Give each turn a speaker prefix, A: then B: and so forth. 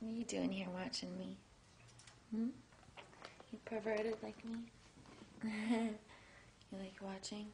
A: What are you doing here watching me? Hmm? You perverted like me? you like watching?